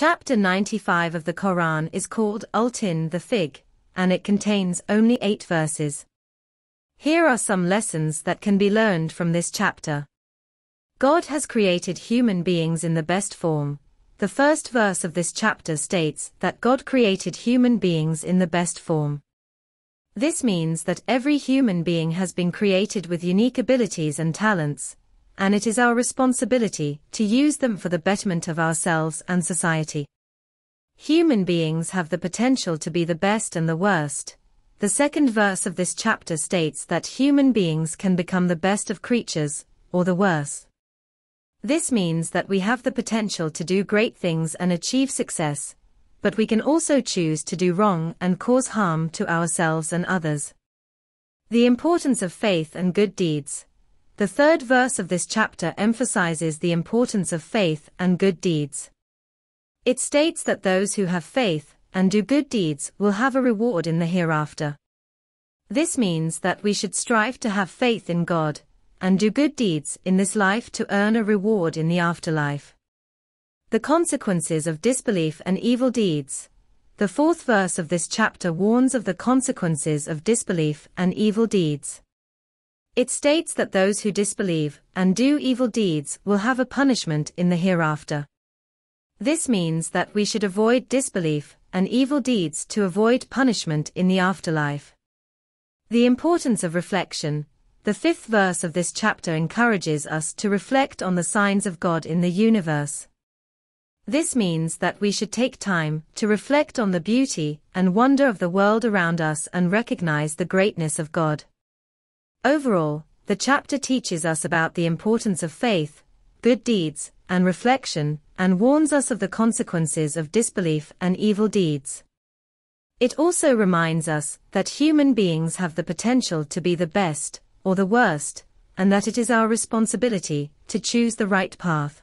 Chapter 95 of the Quran is called Al-Tin the Fig, and it contains only eight verses. Here are some lessons that can be learned from this chapter. God has created human beings in the best form. The first verse of this chapter states that God created human beings in the best form. This means that every human being has been created with unique abilities and talents, and it is our responsibility to use them for the betterment of ourselves and society. Human beings have the potential to be the best and the worst. The second verse of this chapter states that human beings can become the best of creatures, or the worst. This means that we have the potential to do great things and achieve success, but we can also choose to do wrong and cause harm to ourselves and others. The importance of faith and good deeds. The third verse of this chapter emphasizes the importance of faith and good deeds. It states that those who have faith and do good deeds will have a reward in the hereafter. This means that we should strive to have faith in God and do good deeds in this life to earn a reward in the afterlife. The consequences of disbelief and evil deeds. The fourth verse of this chapter warns of the consequences of disbelief and evil deeds. It states that those who disbelieve and do evil deeds will have a punishment in the hereafter. This means that we should avoid disbelief and evil deeds to avoid punishment in the afterlife. The importance of reflection. The fifth verse of this chapter encourages us to reflect on the signs of God in the universe. This means that we should take time to reflect on the beauty and wonder of the world around us and recognize the greatness of God. Overall, the chapter teaches us about the importance of faith, good deeds, and reflection, and warns us of the consequences of disbelief and evil deeds. It also reminds us that human beings have the potential to be the best, or the worst, and that it is our responsibility to choose the right path.